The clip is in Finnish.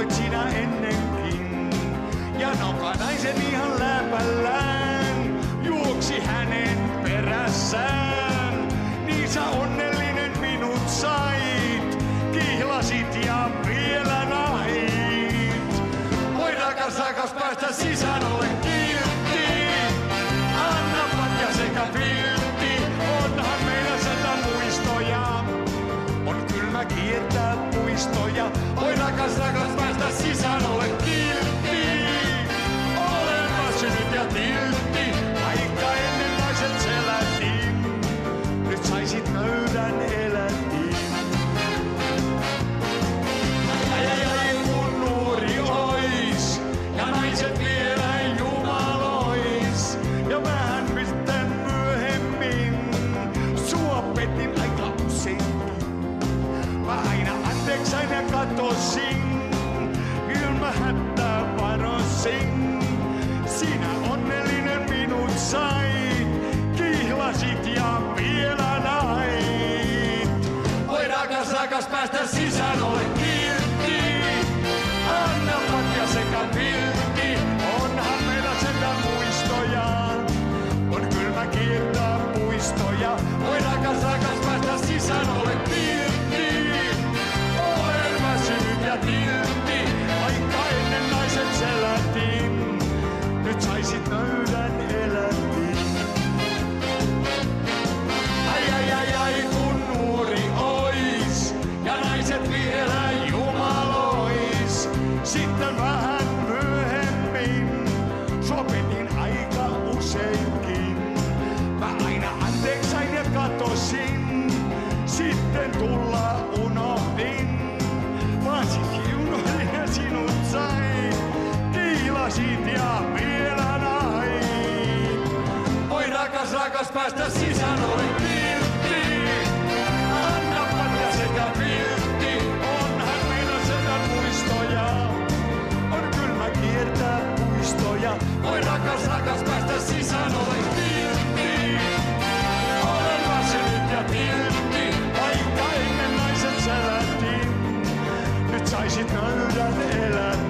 palvoit sinä ennenkin. Ja noka naisen ihan läpällään juoksi hänen perässään. Niin sä onnellinen minut sait, kihlasit ja vielä nait. Voi rakas, rakas päästä sisään, ole kiltti. Anna patja sekä filtti, onhan meillä sata muistoja. On kylmä kiertää puistoja, voi rakas, rakas päästä sisään, ole rakas, rakas päästä sisään, ole sitten tulla unohdin. Sit unohdin ja sinut sain, kiilasit ja vielä. Voi rakas, rakas päästä sisään, ole kiltti. Anna patja sekä viltti, onhan. On kylmä. Voi rakas, rakas päästä sisään, cantar el